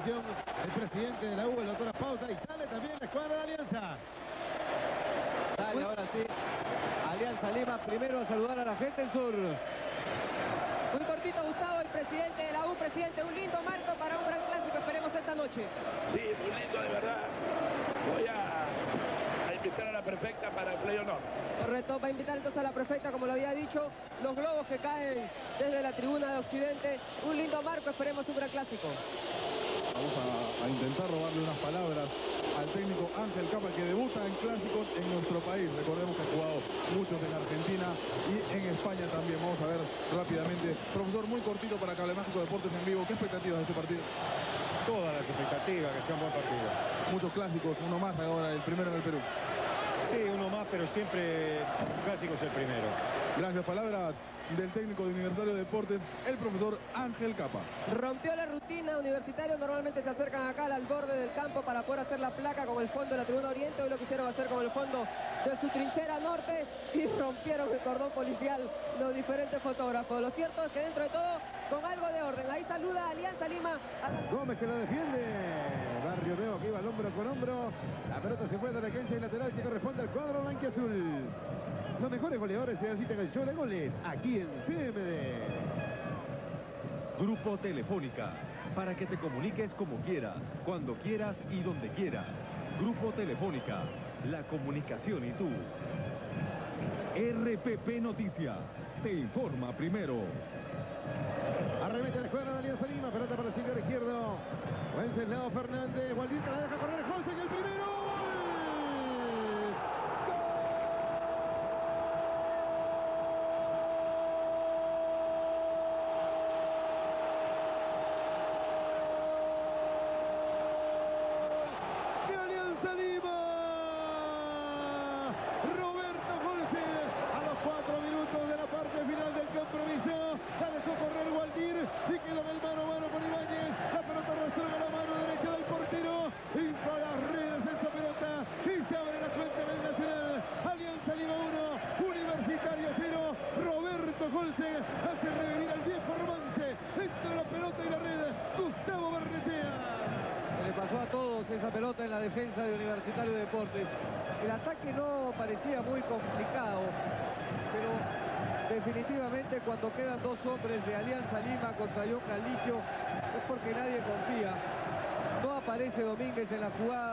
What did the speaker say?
transmisión el presidente de la U, el doctor Pausa, y sale también la escuadra de Alianza. Sale ahora sí. Alianza Lima primero a saludar a la gente del sur. Muy cortito, Gustavo, el presidente de la U, presidente, un lindo marco para un gran clásico, esperemos esta noche. Sí, muy lindo, de verdad. Voy a, a invitar a la perfecta para el play honor. Correcto, va a invitar entonces a la prefecta, como lo había dicho, los globos que caen desde la tribuna de Occidente. Un lindo marco, esperemos un gran clásico. Vamos a, a intentar robarle unas palabras al técnico Ángel Capa que debuta en clásicos en nuestro país. Recordemos que ha jugado muchos en Argentina y en España también. Vamos a ver rápidamente. Profesor, muy cortito para Cable Mágico Deportes en vivo. ¿Qué expectativas de este partido? Todas las expectativas, que sea un buen partido. Muchos clásicos, uno más ahora, el primero en el Perú. Sí, uno más, pero siempre clásico es el primero. Gracias, palabras del técnico de Universitario de Deportes, el profesor Ángel Capa. Rompió la rutina universitario, normalmente se acercan acá al borde del campo para poder hacer la placa con el fondo de la tribuna oriente, hoy lo quisieron hacer con el fondo de su trinchera norte y rompieron el cordón policial los diferentes fotógrafos. Lo cierto es que dentro de todo, con algo de orden, ahí saluda Alianza Lima. Gómez que lo defiende. Barrio Nuevo que iba al hombro con hombro. La pelota se fue de la cancha y lateral que corresponde al cuadro blanquiazul. Los mejores goleadores se necesitan el show de goles aquí en CMD. Grupo Telefónica, para que te comuniques como quieras, cuando quieras y donde quieras. Grupo Telefónica, la comunicación y tú. RPP Noticias, te informa primero. Arremete la escuadra de Alianza Lima. Pelota para el izquierdo. Wenceslao Fernández. Gualdita la deja correr. Holsen el primero. de Alianza Lima. Roberto Holsen a los cuatro minutos de la parte final del compromiso. La dejó correr Gualdir y quedó en el mano a mano por Ibáñez. La pelota arrastró a la mano derecha del portero. Infla las redes esa pelota y se abre la cuenta del Nacional. Alianza Lima 1, Universitario 0. Roberto Holsen hace revivir al viejo romance entre la pelota y la red. Gustavo Barnechea. Se le pasó a todos esa en la defensa de Universitario de Deportes. El ataque no parecía muy complicado, pero definitivamente cuando quedan dos hombres de Alianza Lima contra John Calicio es porque nadie confía. No aparece Domínguez en la jugada